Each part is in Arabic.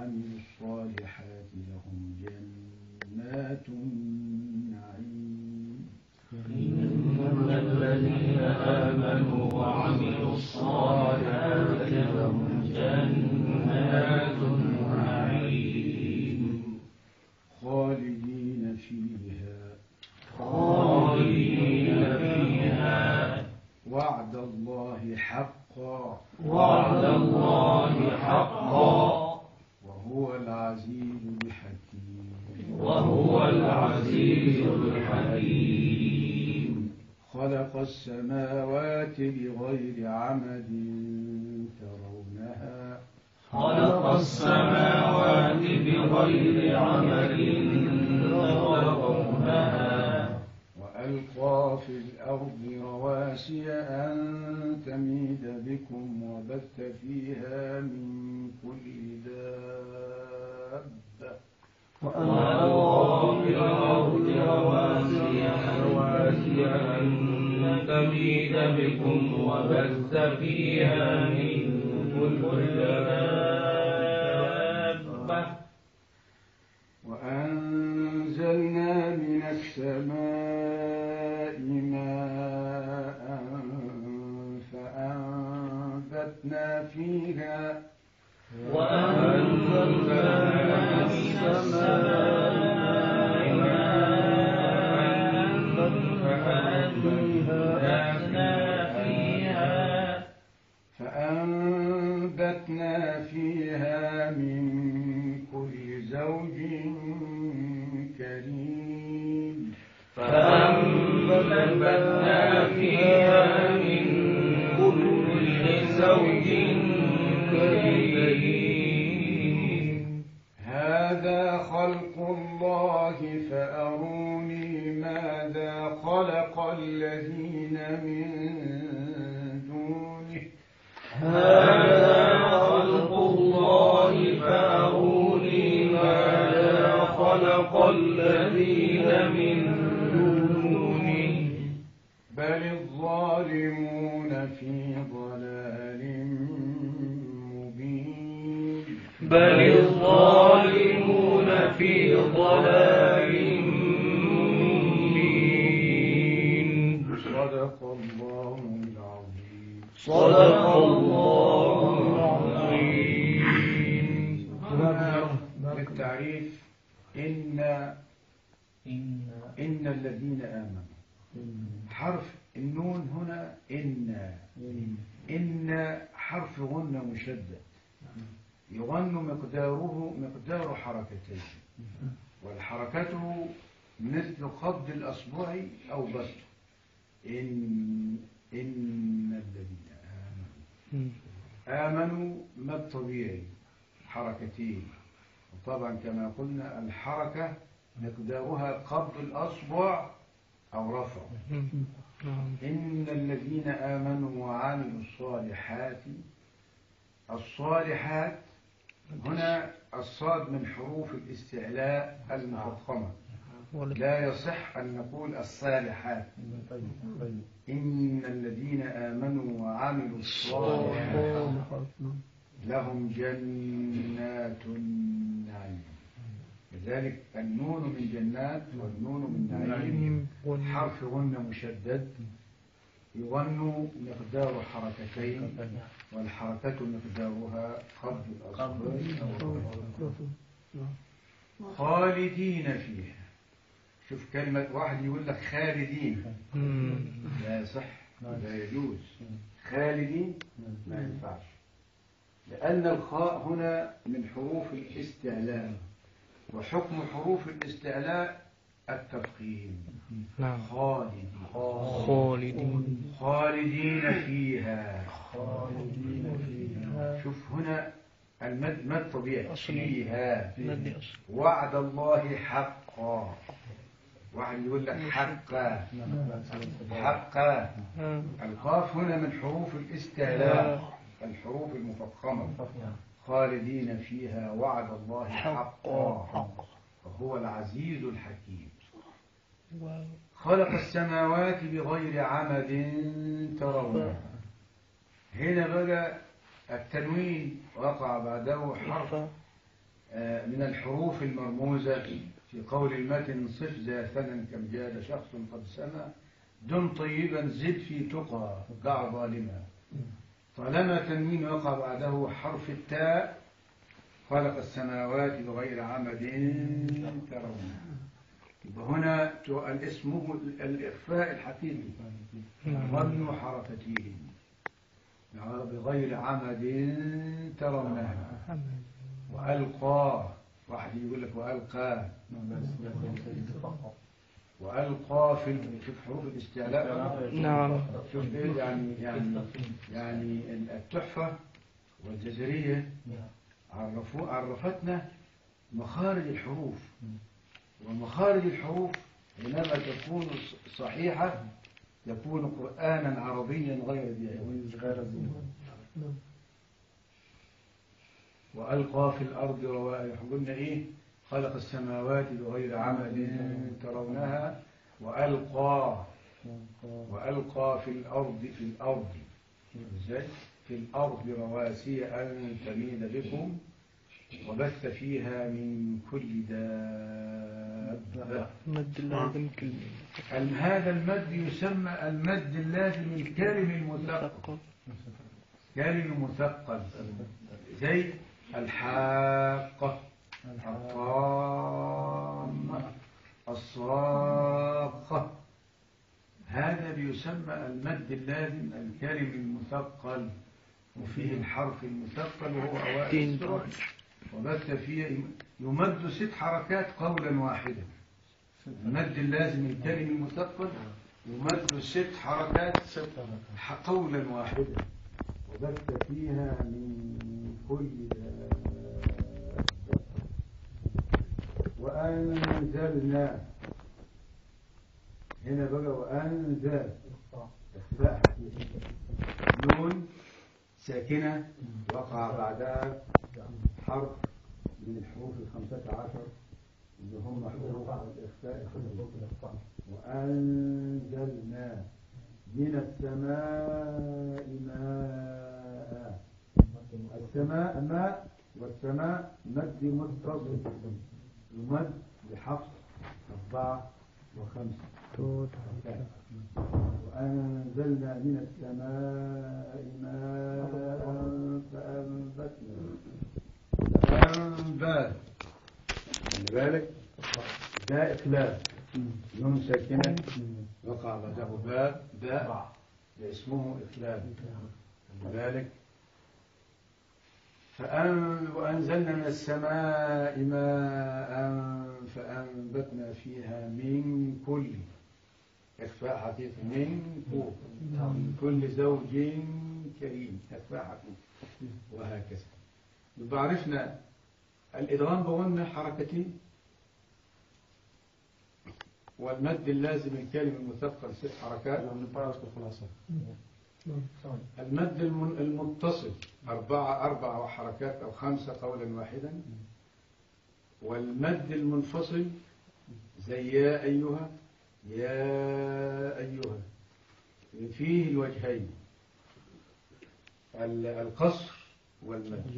وعملوا الصالحات لهم جنات النعيم. إن الذين آمنوا وعملوا الصالحات لهم جنات النعيم. خالدين فيها. خالدين فيها. وعد الله حقا. وعد الله السماوات بغير عمد ترونها. خلق السماوات بغير عمل ترونها. تميد بكم وبث فيها من كل دابة. وأنزلنا من السماء ماء فأنبتنا فيها. وأنزلنا من السماء كريم. فأنبتنا فيها من كل زوج كريم. هذا خلق الله فأروني ماذا خلق الذين من دونه. الظالمون في ضلال مبين. صدق الله العظيم. صدق الله العظيم. بالتعريف إن إن الذين آمنوا. حرف النون هنا إن. إن حرف غنة مشدد يغن مقداره مقدار حركتين والحركة مثل خفض الأصبع أو بسطه إن إن الذين آمنوا آمنوا ما الطبيعي؟ حركتين وطبعا كما قلنا الحركة مقدارها قبض الأصبع أو رفع. إن الذين آمنوا وعملوا الصالحات الصالحات هنا الصاد من حروف الاستعلاء المفخمة. لا يصح أن نقول الصالحات. إن الذين آمنوا وعملوا الصالحات لهم جنات النعيم. لذلك النون من جنات والنون من نعيم. حرف غن مشدد. يغن مقدار حركتين والحركة مقدارها قبض الأصبع. خالدين فيها. شوف كلمة واحد يقول لك خالدين. لا يصح لا يجوز. خالدين ما ينفعش. لأن الخاء هنا من حروف الاستعلاء وحكم حروف الاستعلاء التفخيم نعم. خالدين. خالدين. خالدين فيها. خالدين فيها. شوف هنا المد مد طبيعي أصلي. فيها. وعد الله حقا. واحد يقول لك حقا. حقا. آه. القاف هنا من حروف الاستعلاء الحروف المفخمة. خالدين فيها. وعد الله حقا. وهو العزيز الحكيم. خلق السماوات بغير عمد ترونها هنا بقى التنوين وقع بعده حرف آه، من الحروف المرموزة في قول المتن صف ذا ثنا كم جاد شخص قد سمى دم طيبا زد في تقى ضع ظالما. طالما تنوين وقع بعده حرف التاء خلق السماوات بغير عمد ترونها هنا هو الإخفاء الحقيقي ظن حركته بغير عمد ترونها. وألقى واحد يقول لك وألقى. وألقى في حروف الاستعلاء. نعم. شوف إيه يعني يعني يعني التحفة والجزرية. عرفوا عرفتنا مخارج الحروف. ومخارج الحروف حينما تكون صحيحة يكون قرآنا عربيا غير ذي عوج. وألقى في الأرض روائح قلنا إيه خلق السماوات بغير عمد ترونها وألقى وألقى في الأرض في الأرض إزاي؟ في الأرض رواسي أن تميد بكم وبث فيها من كل دابة. مد اللازم كلمة الم- هذا المد يسمى المد اللازم الكلم المثقل كلم مثقل زي الحاقة الطامة الصاقة هذا بيسمى المد اللازم الكلم المثقل وفيه الحرف المثقل وهو أوائل السور وبث فيه يمد ست حركات قولا واحدا. المد اللازم الكلم المثقل يمد ست حركات قولا واحدا. وبث فيها من كل وأنزلنا. هنا بقى وأنزل. نون ساكنة وقع بعدها. حرف من الحروف الخمسة عشر اللي هم حروف الإخفاء. وأنزلنا من السماء ماء. السماء ماء والسماء مد متصل يمد بحفص أربعة وخمسة وأنزلنا من السماء ماء فأنبتنا. فأنبت خلي بالك. ده إقلال. نون ساكنة. وقع بعده باء. ده اسمه إقلال. خلي فأن وأنزلنا من السماء ماء فأنبتنا فيها من كل. إخفاء حقيقي. من كل من كل زوج كريم. إخفاء حقيقي. وهكذا. يبقى عرفنا الإدغام بقولنا حركتين والمد اللازم الكلم المثقل ست حركات المد الم- المتصل أربعة أربع حركات أو خمسة قولا واحدا. والمد المنفصل زي يا أيها يا أيها فيه الوجهين. ال- القصر والمد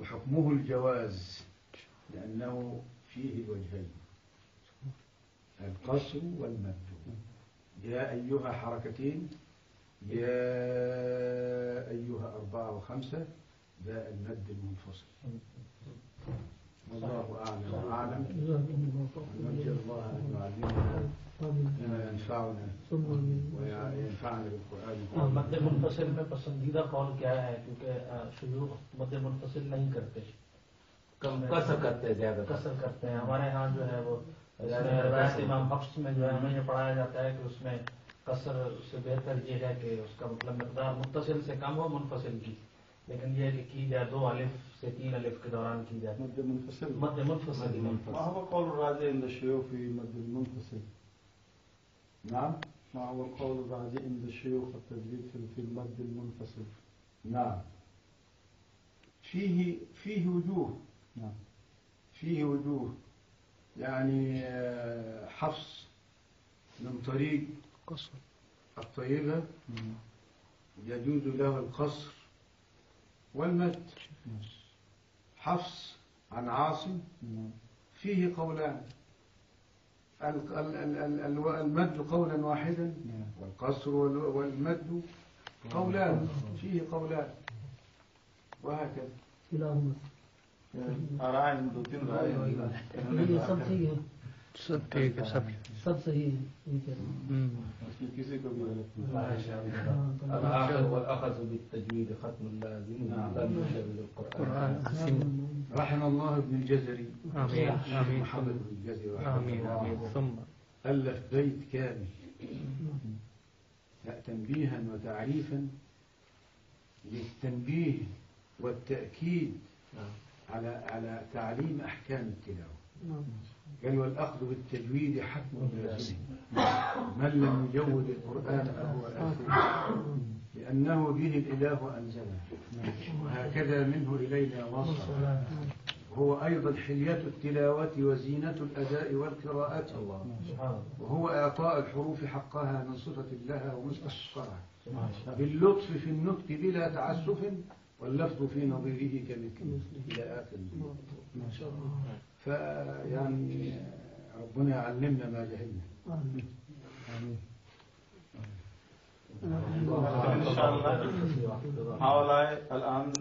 وحكمه الجواز لأنه فيه الوجهين القصر والمد يا أيها حركتين يا أيها أربعة وخمسة ده المد المنفصل. والله أعلم مد منفصل میں پسندیدہ قول کیا ہے؟ کیونکہ شیوخ مد منفصل نہیں کرتے۔ قصر کرتے زیادہ قصر کرتے ہیں۔ ہمارے ہاں جو ہے وہ امام بخش میں جو ہے ہمیں یہ پڑھایا جاتا ہے کہ اس میں قصر سے بہتر یہ ہے کہ اس کا مطلب مقدار متصل سے کم ہو منفصل کی۔ मुत्तसिल से कम हो मुनफसिल की लेकिन ये कि की जाए दो अलिफ से तीन अलिफ के दौरान की जाए مد منفصل मध्य मुनफसिल ما هو قول الراجع عند الشيوخ في مد المنفصل نعم ما هو القول الراجع عند الشيوخ التجديد في- في المد المنفصل نعم فيه فيه وجوه نعم فيه وجوه يعني آه، حفص من طريق قصر الطيبة يجوز له القصر والمد. حفص عن عاصم. نعم. فيه قولان. المد قولا واحدا. نعم. والقصر والمد قولان. فيه قولان. وهكذا. كلاهما. أرى عندو تنرى سبتيك سبتيك सब ठीक है सब ठीक है सब सब सही है ये कह रहे हैं। हम्म, उसमें किसी को भी गलत नहीं ما شاء الله हाँ, तो الآخر والأخذ بالتجويد ختم اللازم لم يشغل القرآن قرآن حسين رحم الله ابن الجزري آمين آمين محمد بن الجزري رحمه آمين الله. آمين ثم ألف بيت كامل لا تنبيها وتعريفا للتنبيه والتأكيد على على تعليم أحكام التلاوة نعم. قال والأخذ بالتجويد حتم لازم من لم يجود القرآن فهو آثم لأنه به الإله أنزله وهكذا منه إلينا وصل. هو أيضا حلية التلاوة وزينة الأداء والقراءة. وهو إعطاء الحروف حقها من صفة لها ومستحقها باللطف في النطق بلا تعسف واللفظ في نظيره كمثله إلى آخر ما شاء الله فيعني ربنا يعلمنا ما جهلنا. آمين. إن شاء الله. هؤلاء الآن